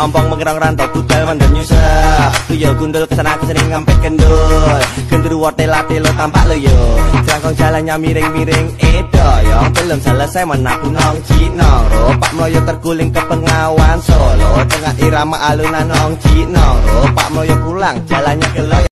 ompong mengerang rantau tutel mandem nyusah Tuyo gundul ke sana ke sini ngampet kendul. Gendur wortel lati lo tampak lo yo. Jangkong jalannya miring-miring edo yo. Belum selesai menaku nong cinong ro Pak Mloyo terguling ke pengawan solo. Tengah irama alunan nong cinong Pak Mloyo pulang jalannya ke loyo